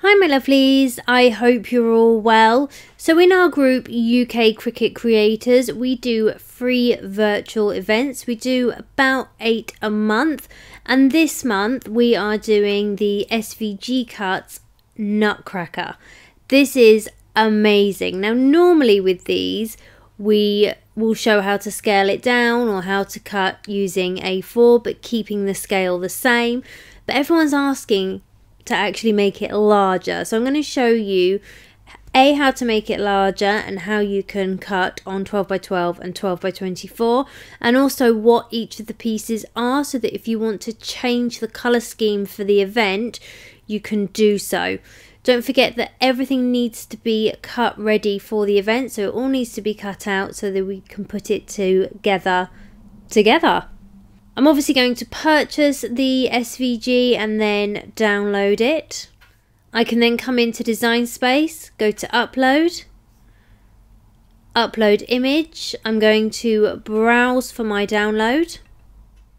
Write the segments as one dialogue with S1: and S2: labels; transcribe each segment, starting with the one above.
S1: Hi, my lovelies. I hope you're all well. So, in our group UK Cricut Creators, we do free virtual events. We do about eight a month, and this month we are doing the SVG Cuts Nutcracker. This is amazing. Now, normally with these, we will show how to scale it down or how to cut using A4 but keeping the scale the same. But everyone's asking to actually make it larger. So I'm going to show you a how to make it larger and how you can cut on 12 by 12 and 12 by 24 and also what each of the pieces are so that if you want to change the color scheme for the event you can do so don't forget that everything needs to be cut ready for the event so it all needs to be cut out so that we can put it together together I'm obviously going to purchase the SVG and then download it. I can then come into Design Space, go to Upload, Upload Image. I'm going to browse for my download.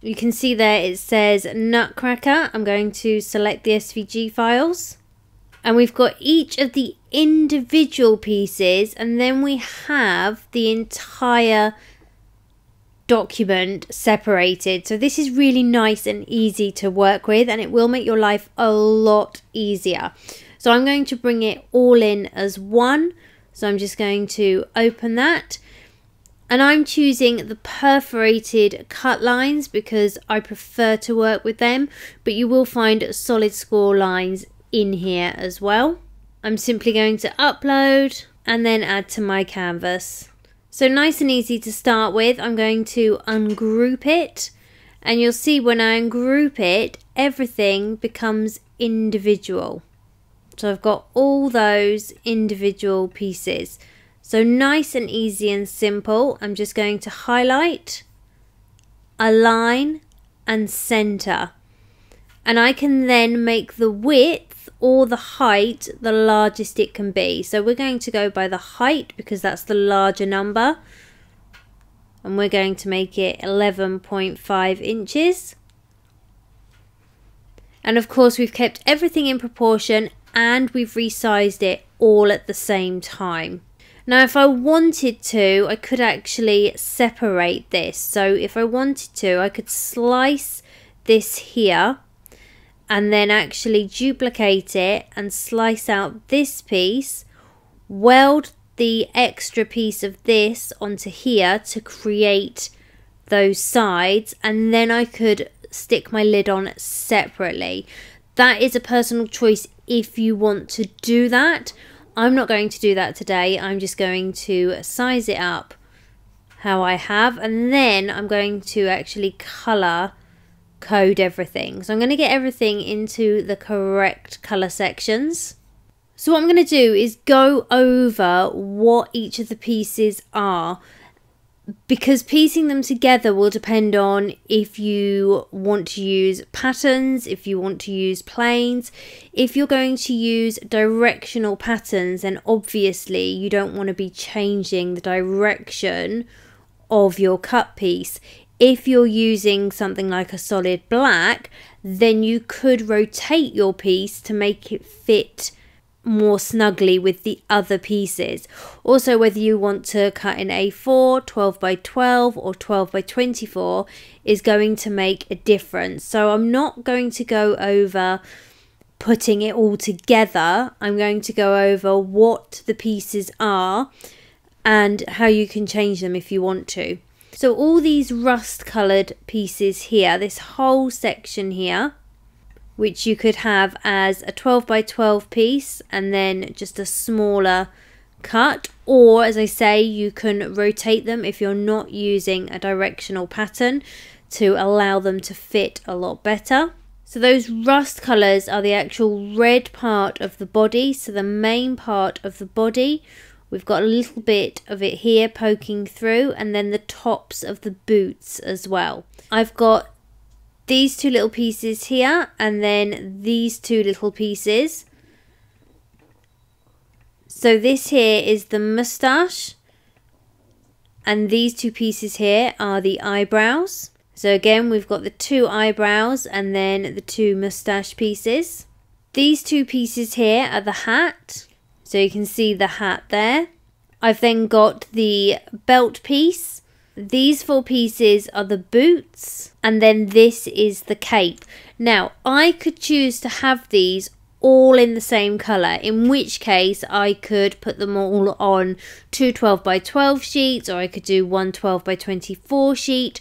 S1: You can see there it says Nutcracker. I'm going to select the SVG files. And we've got each of the individual pieces and then we have the entire document separated. So this is really nice and easy to work with and it will make your life a lot easier. So I'm going to bring it all in as one. So I'm just going to open that and I'm choosing the perforated cut lines because I prefer to work with them but you will find solid score lines in here as well. I'm simply going to upload and then add to my canvas. So nice and easy to start with. I'm going to ungroup it and you'll see when I ungroup it, everything becomes individual. So I've got all those individual pieces. So nice and easy and simple. I'm just going to highlight, align and center. And I can then make the width or the height the largest it can be. So we're going to go by the height because that's the larger number. And we're going to make it 11.5 inches. And of course we've kept everything in proportion and we've resized it all at the same time. Now if I wanted to, I could actually separate this. So if I wanted to, I could slice this here and then actually duplicate it and slice out this piece, weld the extra piece of this onto here to create those sides and then I could stick my lid on separately. That is a personal choice if you want to do that. I'm not going to do that today. I'm just going to size it up how I have and then I'm going to actually colour code everything. So I'm going to get everything into the correct colour sections. So what I'm going to do is go over what each of the pieces are because piecing them together will depend on if you want to use patterns, if you want to use plains. If you're going to use directional patterns, then obviously you don't want to be changing the direction of your cut piece. If you're using something like a solid black, then you could rotate your piece to make it fit more snugly with the other pieces. Also, whether you want to cut in A4, 12 by 12 or 12 by 24 is going to make a difference. So I'm not going to go over putting it all together. I'm going to go over what the pieces are and how you can change them if you want to. So all these rust coloured pieces here, this whole section here, which you could have as a 12 by 12 piece and then just a smaller cut or as I say you can rotate them if you're not using a directional pattern to allow them to fit a lot better. So those rust colours are the actual red part of the body, so the main part of the body We've got a little bit of it here poking through and then the tops of the boots as well. I've got these two little pieces here and then these two little pieces. So this here is the moustache and these two pieces here are the eyebrows. So again we've got the two eyebrows and then the two moustache pieces. These two pieces here are the hat. So you can see the hat there. I've then got the belt piece. These four pieces are the boots. And then this is the cape. Now, I could choose to have these all in the same colour, in which case I could put them all on two 12 by 12 sheets, or I could do one 12 by 24 sheet,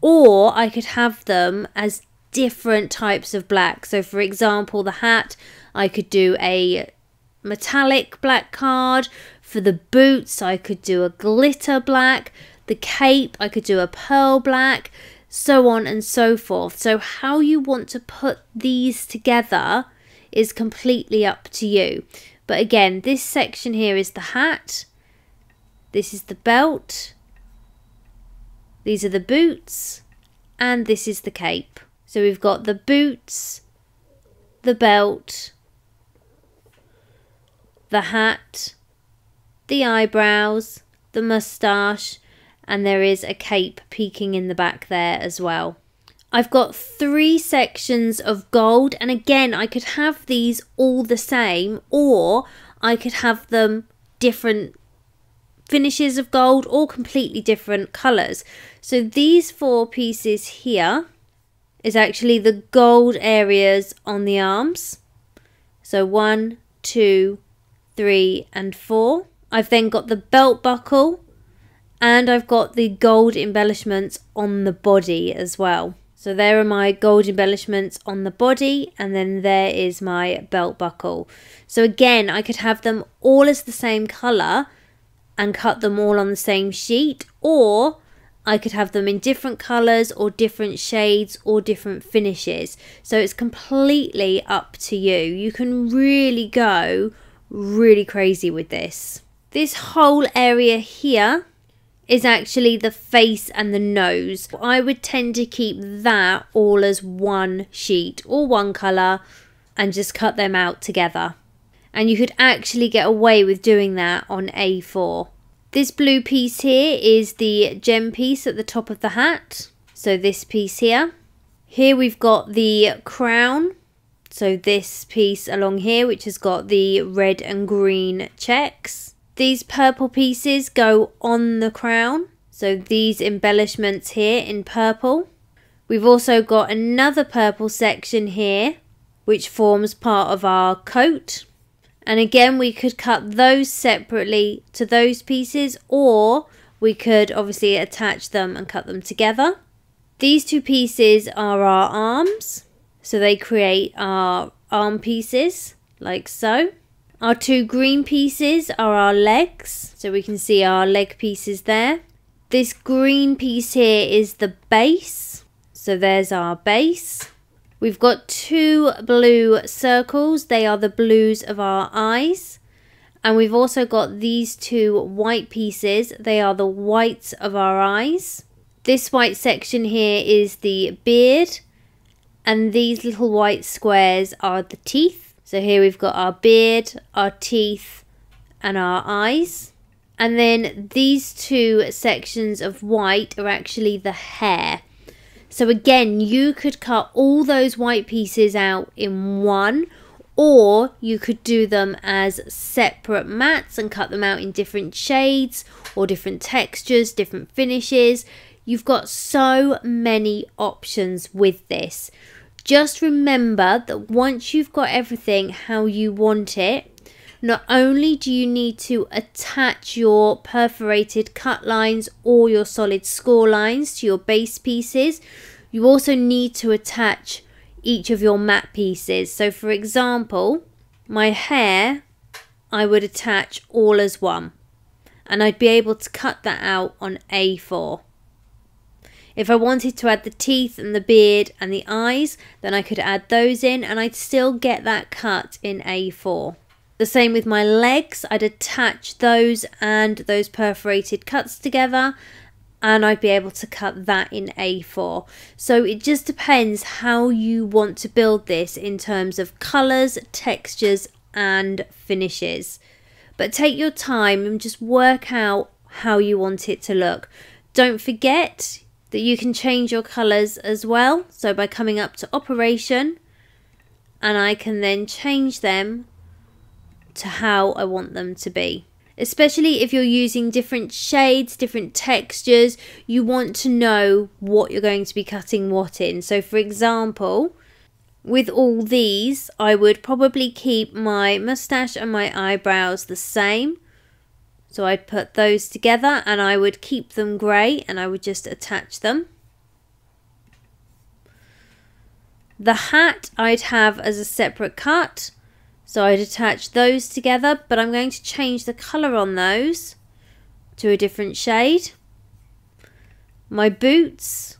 S1: or I could have them as different types of black. So, for example, the hat, I could do a metallic black card. For the boots, I could do a glitter black. The cape, I could do a pearl black, so on and so forth. So, how you want to put these together is completely up to you. But again, this section here is the hat. This is the belt. These are the boots. And this is the cape. So we've got the boots, the belt, the hat, the eyebrows, the moustache, and there is a cape peeking in the back there as well. I've got three sections of gold and again I could have these all the same or I could have them different finishes of gold or completely different colours. So these four pieces here is actually the gold areas on the arms. So one, two, three and four. I've then got the belt buckle and I've got the gold embellishments on the body as well. So there are my gold embellishments on the body and then there is my belt buckle. So again, I could have them all as the same colour and cut them all on the same sheet or I could have them in different colours or different shades or different finishes. So it's completely up to you. You can really go really crazy with this. This whole area here is actually the face and the nose. I would tend to keep that all as one sheet or one colour and just cut them out together. And you could actually get away with doing that on A4. This blue piece here is the gem piece at the top of the hat. So this piece here. Here we've got the crown. So this piece along here which has got the red and green checks. These purple pieces go on the crown. So these embellishments here in purple. We've also got another purple section here which forms part of our coat. And again, we could cut those separately to those pieces or we could obviously attach them and cut them together. These two pieces are our arms. So they create our arm pieces like so. Our two green pieces are our legs, so we can see our leg pieces there. This green piece here is the base, so there's our base. We've got two blue circles, they are the blues of our eyes. And we've also got these two white pieces, they are the whites of our eyes. This white section here is the beard, and these little white squares are the teeth. So here we've got our beard, our teeth, and our eyes. And then these two sections of white are actually the hair. So again, you could cut all those white pieces out in one or you could do them as separate mats and cut them out in different shades or different textures, different finishes. You've got so many options with this. Just remember that once you've got everything how you want it, not only do you need to attach your perforated cut lines or your solid score lines to your base pieces, you also need to attach each of your mat pieces. So for example, my hair, I would attach all as one and I'd be able to cut that out on A4. If I wanted to add the teeth and the beard and the eyes, then I could add those in and I'd still get that cut in A4. The same with my legs, I'd attach those and those perforated cuts together and I'd be able to cut that in A4. So it just depends how you want to build this in terms of colours, textures and finishes. But take your time and just work out how you want it to look. Don't forget, that you can change your colours as well. So by coming up to operation and I can then change them to how I want them to be. Especially if you're using different shades, different textures, you want to know what you're going to be cutting what in. So, for example, with all these, I would probably keep my mustache and my eyebrows the same. So I'd put those together and I would keep them grey and I would just attach them. The hat I'd have as a separate cut. So I'd attach those together, but I'm going to change the colour on those to a different shade. My boots,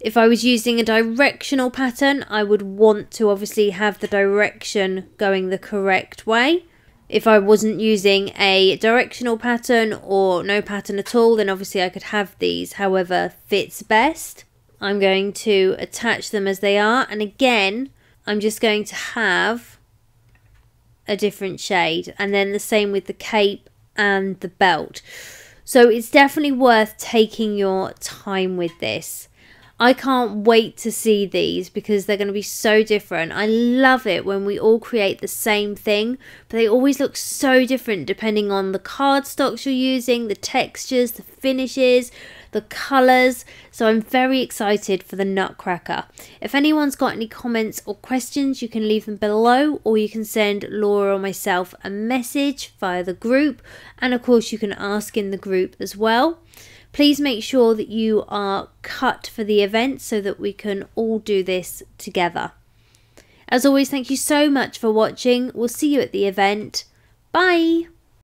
S1: if I was using a directional pattern, I would want to obviously have the direction going the correct way. If I wasn't using a directional pattern or no pattern at all, then obviously I could have these however fits best. I'm going to attach them as they are and again I'm just going to have a different shade and then the same with the cape and the belt. So it's definitely worth taking your time with this. I can't wait to see these because they're going to be so different. I love it when we all create the same thing, but they always look so different depending on the cardstocks you're using, the textures, the finishes, the colours. So I'm very excited for the Nutcracker. If anyone's got any comments or questions, you can leave them below or you can send Laura or myself a message via the group. And of course, you can ask in the group as well. Please make sure that you are cut for the event so that we can all do this together. As always, thank you so much for watching. We'll see you at the event. Bye!